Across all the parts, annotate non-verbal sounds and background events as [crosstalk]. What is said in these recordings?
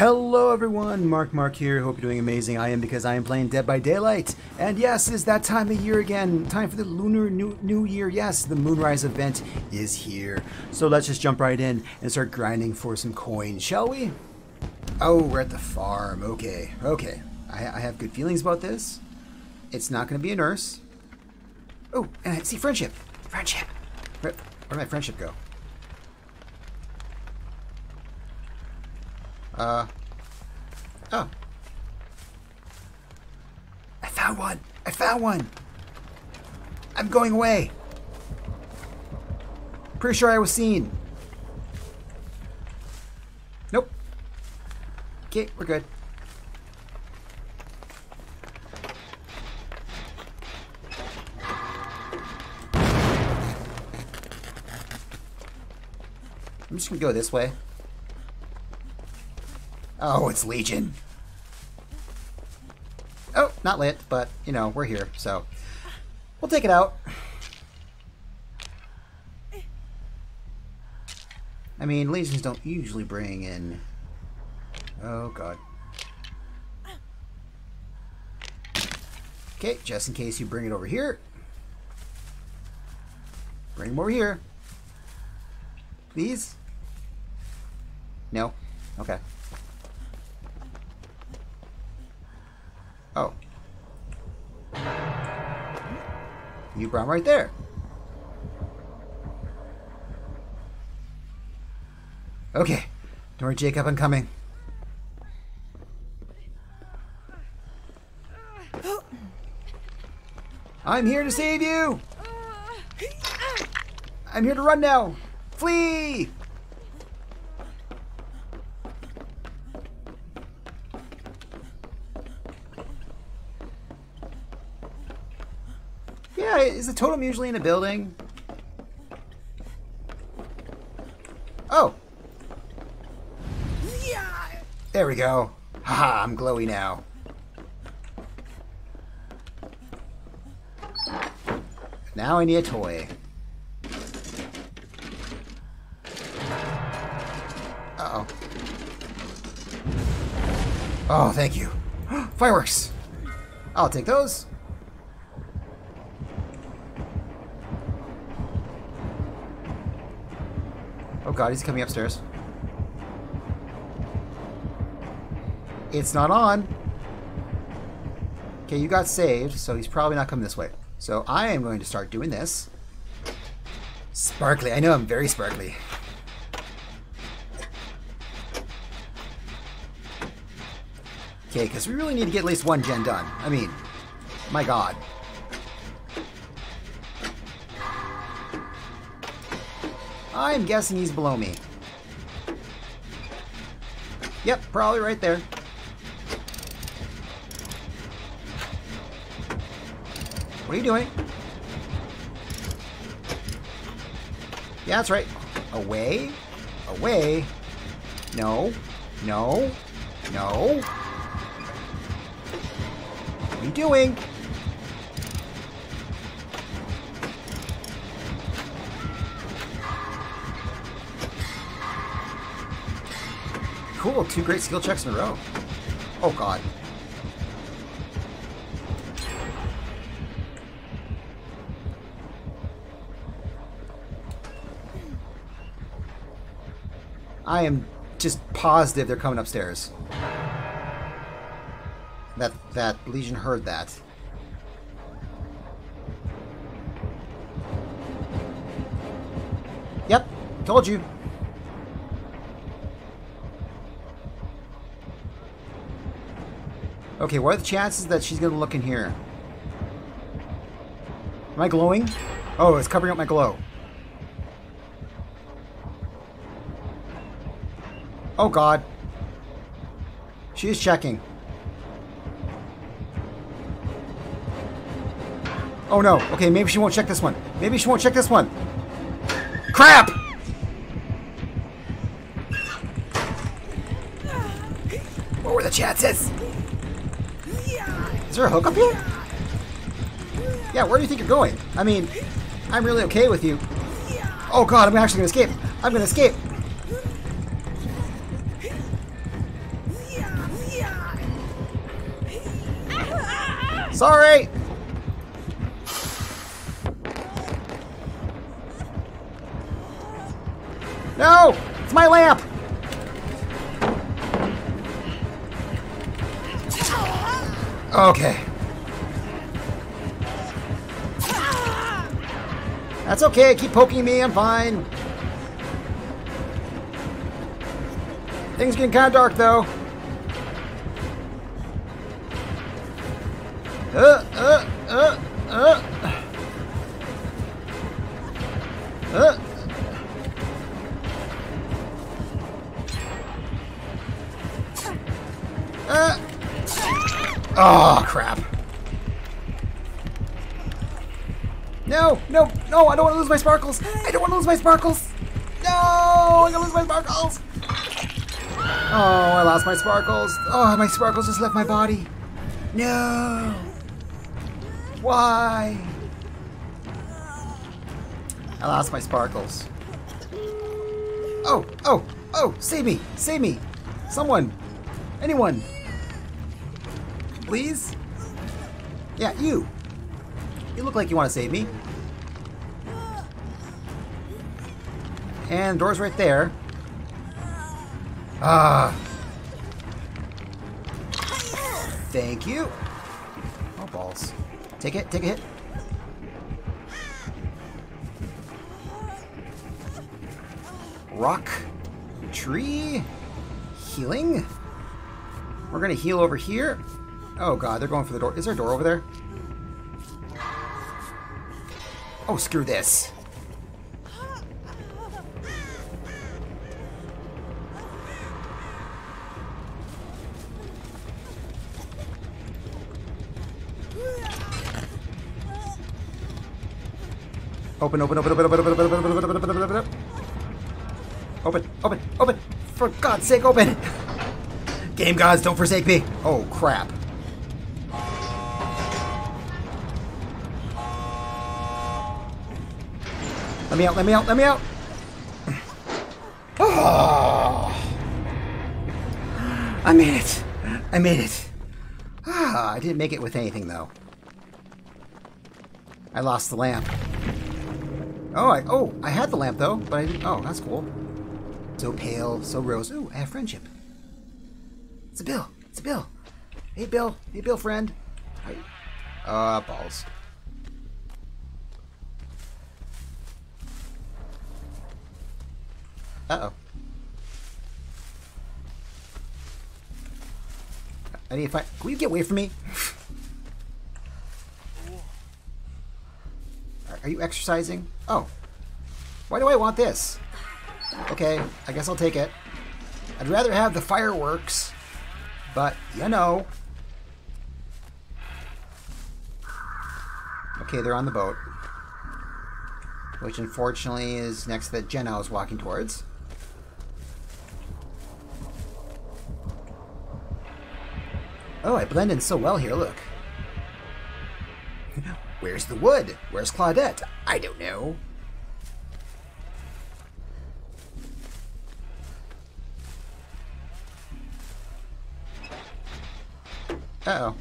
Hello everyone, Mark Mark here. Hope you're doing amazing. I am because I am playing Dead by Daylight. And yes, it's that time of year again. Time for the Lunar New, New Year. Yes, the Moonrise event is here. So let's just jump right in and start grinding for some coins, shall we? Oh, we're at the farm. Okay, okay. I, I have good feelings about this. It's not going to be a nurse. Oh, and I see friendship. Friendship. Where, where'd my friendship go? Uh. Oh. I found one. I found one. I'm going away. Pretty sure I was seen. Nope. Okay, we're good. I'm just gonna go this way. Oh, it's Legion. Oh, not lit, but, you know, we're here, so we'll take it out. I mean, Legions don't usually bring in... Oh, God. Okay, just in case you bring it over here. Bring them over here. Please? No? Okay. You brought right there. Okay. Don't worry, Jacob, I'm coming. I'm here to save you! I'm here to run now! Flee! Is the totem usually in a building? Oh! There we go. Haha, I'm glowy now. Now I need a toy. Uh-oh. Oh, thank you. [gasps] Fireworks! I'll take those. God, he's coming upstairs. It's not on. Okay, you got saved, so he's probably not coming this way. So I am going to start doing this. Sparkly. I know I'm very sparkly. Okay, because we really need to get at least one gen done. I mean, my god. I'm guessing he's below me. Yep, probably right there. What are you doing? Yeah, that's right. Away. Away. No. No. No. What are you doing? Cool, two great skill checks in a row. Oh god. I am just positive they're coming upstairs. That that Legion heard that. Yep, told you. Okay, what are the chances that she's gonna look in here? Am I glowing? Oh, it's covering up my glow. Oh god. She is checking. Oh no. Okay, maybe she won't check this one. Maybe she won't check this one. Crap! Is there a hook up here? Yeah, where do you think you're going? I mean, I'm really okay with you. Oh god, I'm actually gonna escape. I'm gonna escape. Sorry! No! It's my lamp! Okay. That's okay, keep poking me, I'm fine. Things getting kind of dark, though. Uh, my sparkles. I don't want to lose my sparkles. No, I'm to lose my sparkles. Oh, I lost my sparkles. Oh, my sparkles just left my body. No. Why? I lost my sparkles. Oh, oh, oh, save me, save me. Someone, anyone. Please? Yeah, you. You look like you want to save me. And door's right there. Ah. Thank you. Oh, balls. Take it, take a hit. Rock. Tree. Healing. We're gonna heal over here. Oh god, they're going for the door. Is there a door over there? Oh, screw this. Open, open, open, open, open, open, open, open, open, open, open, open, open. Open, open, open. For God's sake, open. Game gods, don't forsake me. Oh, crap. Let me out, let me out, let me out. Oh. I made it. I made it. Ah, I didn't make it with anything, though. I lost the lamp. Oh, I, oh, I had the lamp, though, but I didn't, oh, that's cool. So pale, so rose. Ooh, I have friendship. It's a Bill. It's a Bill. Hey, Bill. Hey, Bill, friend. Hi. Uh, balls. Uh-oh. I need to find... Can you get away from me? [laughs] Are you exercising? Oh. Why do I want this? Okay, I guess I'll take it. I'd rather have the fireworks, but you know. Okay, they're on the boat. Which unfortunately is next to the gen I was walking towards. Oh, I blend in so well here, look. Where's the wood? Where's Claudette? I don't know. Uh oh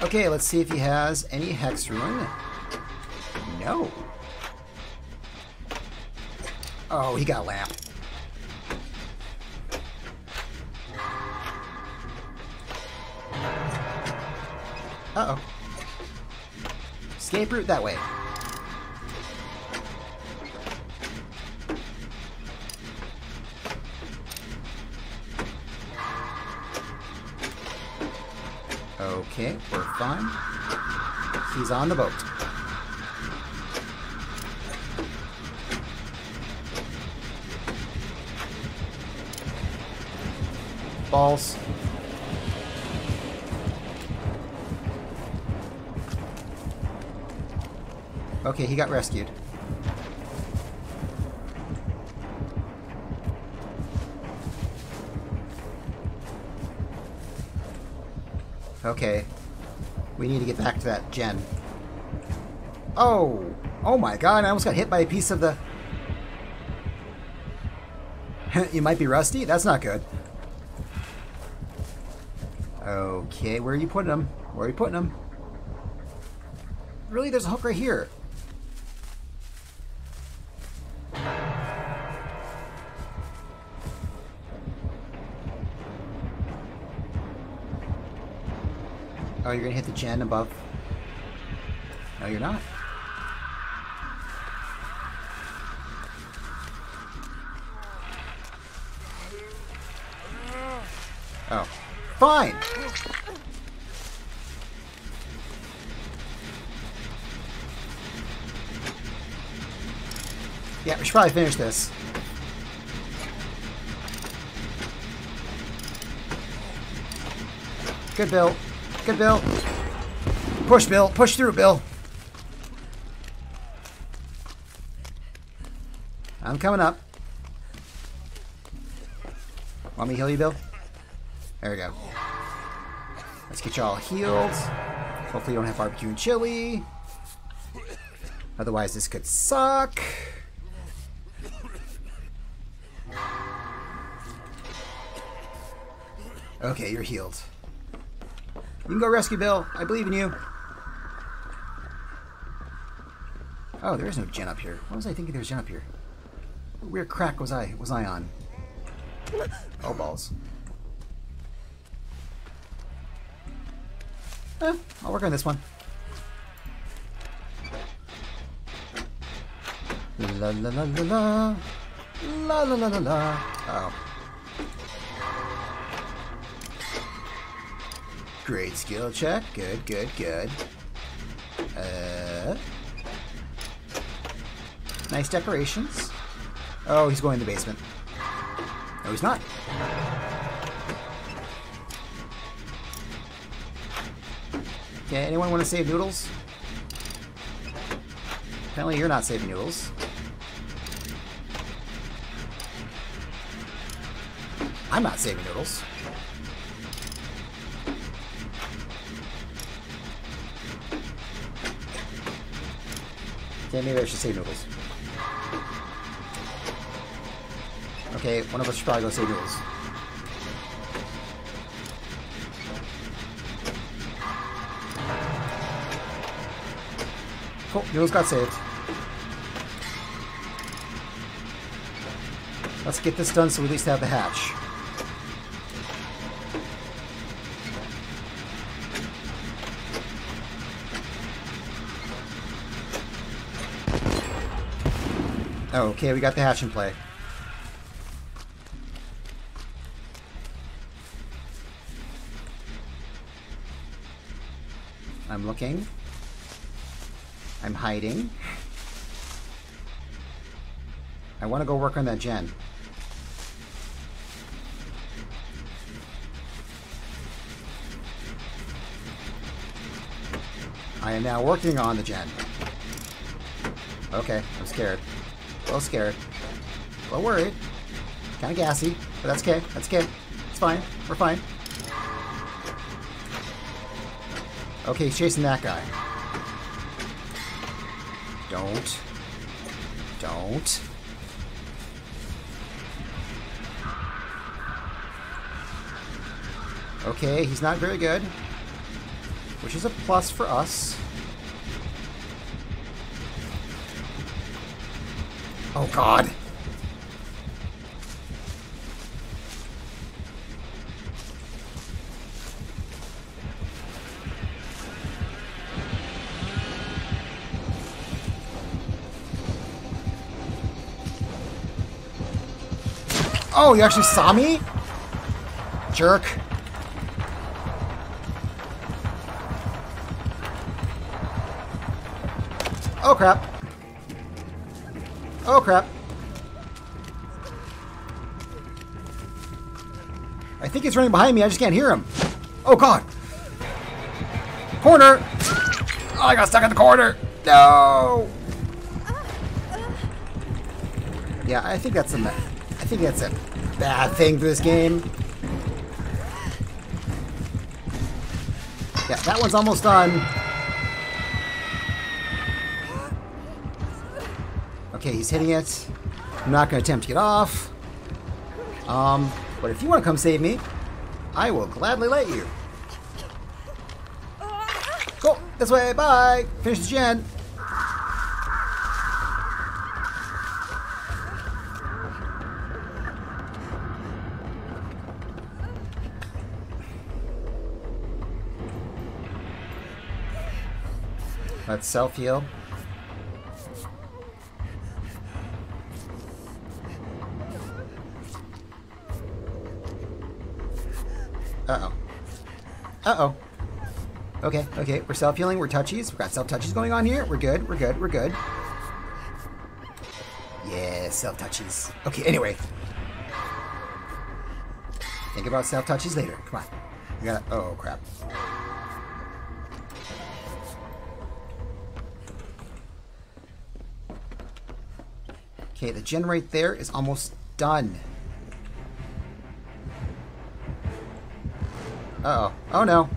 Okay, let's see if he has any Hex Ruin. No. Oh, he got lamp. Uh-oh. Escape route that way. Okay, we're fine. He's on the boat. Balls. Okay, he got rescued. Okay. We need to get back to that gen. Oh! Oh my god, I almost got hit by a piece of the... [laughs] you might be rusty? That's not good. Okay, where are you putting them? Where are you putting them? Really? There's a hook right here. Oh, you're gonna hit the gen above? No, you're not. Oh. Fine! Yeah, we should probably finish this. Good, Bill. Good, Bill. Push, Bill. Push through, Bill. I'm coming up. Want me to heal you, Bill? There we go. Let's get you all healed. Hopefully you don't have barbecue and chili. Otherwise, this could suck. Okay, you're healed. You can go rescue Bill. I believe in you. Oh, there is no gen up here. What was I thinking there was gen up here? What weird crack was I was I on? Oh balls. Eh, I'll work on this one. La la la la la. La la la la la. Oh. Great skill check. Good, good, good. Uh, nice decorations. Oh, he's going in the basement. No, he's not. Okay, anyone want to save Noodles? Apparently you're not saving Noodles. I'm not saving Noodles. Okay, maybe I should save Noodles. Okay, one of us should probably go save Noodles. Cool, Noodles got saved. Let's get this done so we at least have the hatch. Oh, okay, we got the hatch in play. I'm looking. I'm hiding. I want to go work on that gen. I am now working on the gen. Okay, I'm scared. A little scared. A little worried. Kind of gassy, but that's okay. That's okay. It's fine. We're fine. Okay, he's chasing that guy. Don't. Don't. Okay, he's not very good. Which is a plus for us. Oh god. Oh, you actually saw me? Jerk. Oh crap. Oh crap. I think he's running behind me, I just can't hear him. Oh god. Corner! Oh, I got stuck in the corner! No! Yeah, I think that's a I think that's a bad thing for this game. Yeah, that one's almost done. He's hitting it. I'm not going to attempt to get off. Um, but if you want to come save me, I will gladly let you. Go. This way, bye! Finish the gen. Let's self-heal. Uh-oh. Okay, we're self-healing, we're touchies. We've got self-touchies going on here. We're good, we're good, we're good. Yeah, self-touchies. Okay, anyway. Think about self-touchies later. Come on. We gotta... Oh, crap. Okay, the gen right there is almost done. Uh oh Oh, no.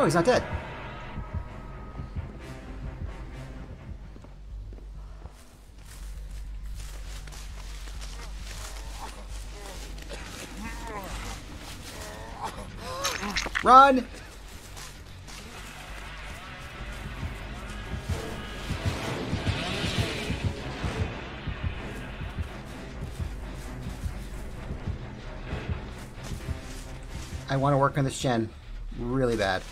Oh, he's not dead. Run! I want to work on this gen really bad.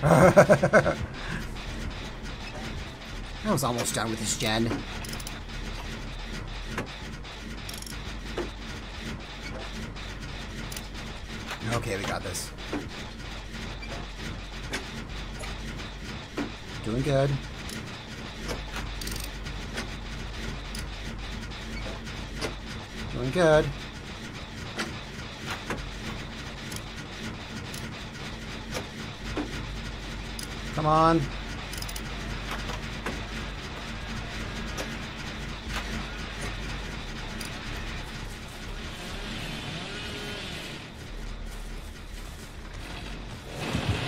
[laughs] I was almost done with this gen. Okay, we got this. Doing good. Doing good. Come on.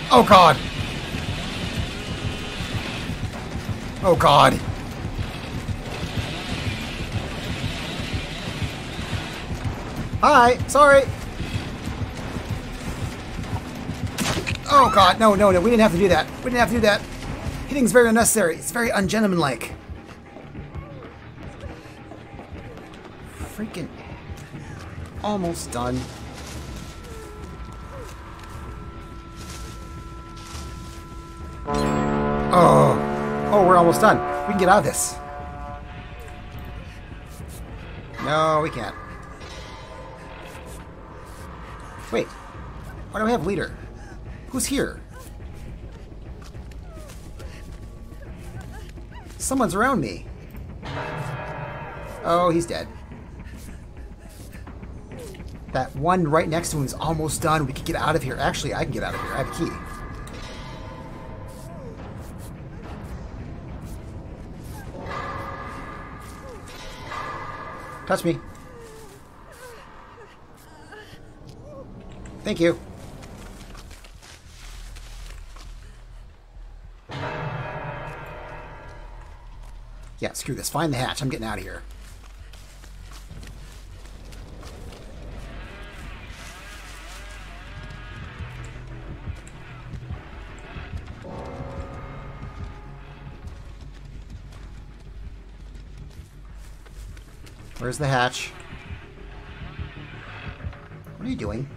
Oh god! Oh god! Hi! Sorry! Oh god, no, no, no, we didn't have to do that. We didn't have to do that. Hitting's very unnecessary. It's very ungentlemanlike. Freaking... Almost done. Oh. Oh, we're almost done. We can get out of this. No, we can't. Wait. Why do we have leader? Who's here? Someone's around me. Oh, he's dead. That one right next to him is almost done. We can get out of here. Actually, I can get out of here. I have a key. Touch me. Thank you. Yeah, screw this. Find the hatch. I'm getting out of here. Where's the hatch? What are you doing?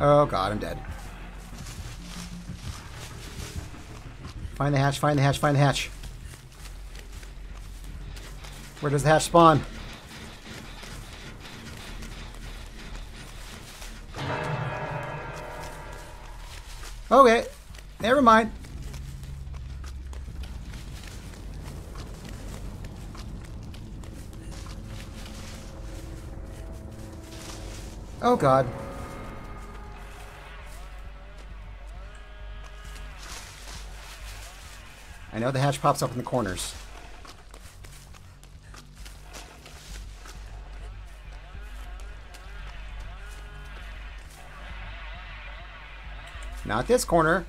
Oh god, I'm dead. Find the hatch, find the hatch, find the hatch. Where does the hatch spawn? Okay, never mind. Oh god. I know the hatch pops up in the corners. Not this corner.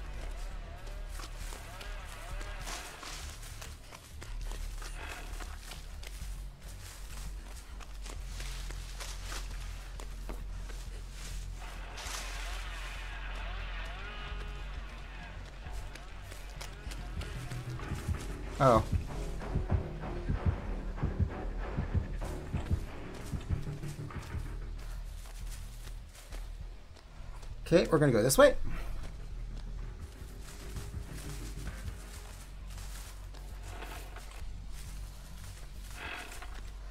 We're gonna go this way.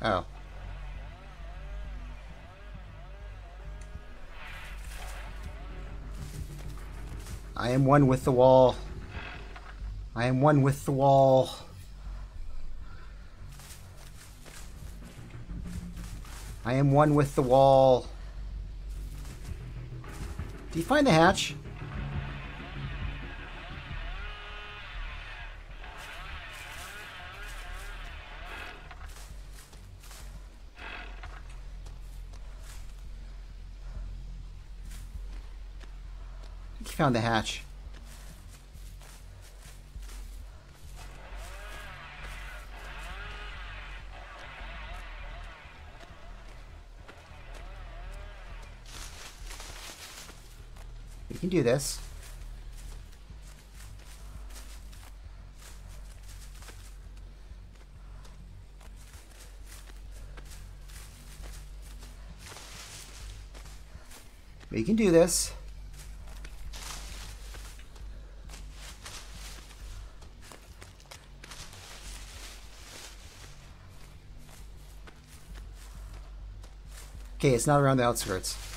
Oh. I am one with the wall. I am one with the wall. I am one with the wall. You find the hatch? You found the hatch. We can do this. We can do this. Okay, it's not around the outskirts.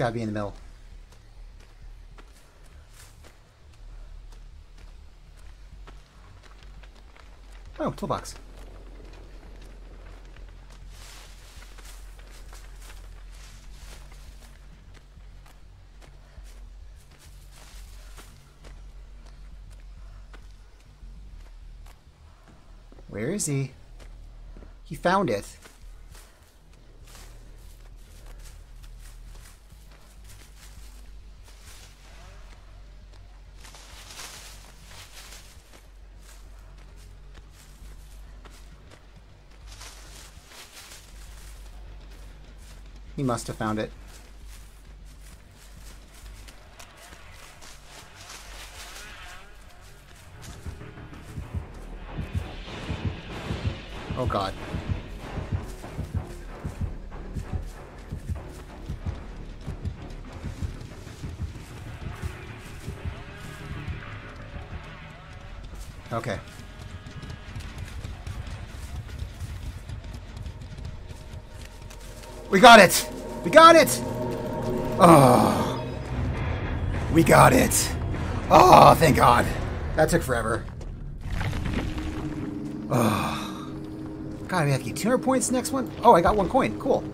Gotta be in the middle. Oh, toolbox. Where is he? He found it. Must have found it. Oh god. Okay. We got it! We got it! Oh. We got it. Oh, thank God. That took forever. Ah. Oh. God, we have to get 200 points next one? Oh, I got one coin. Cool.